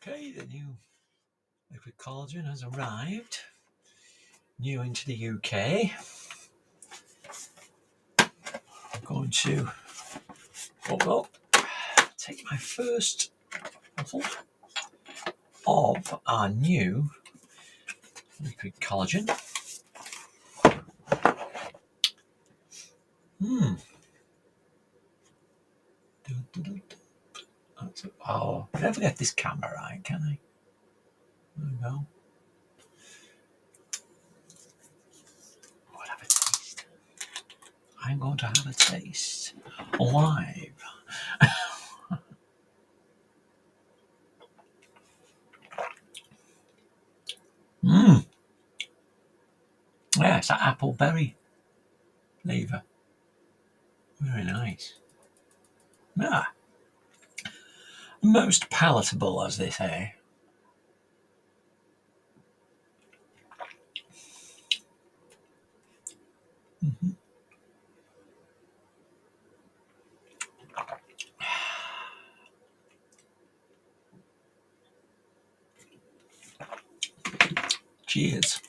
Okay, the new liquid collagen has arrived. New into the UK. I'm going to oh well, take my first bottle of our new liquid collagen. Hmm. Oh, I never get this camera right, can I? There we go. I'll have a taste. I'm going to have a taste live. Mmm. Yeah, it's that apple berry flavour. Very nice. Ah. Most palatable, as they say. Mm-hmm. Cheers.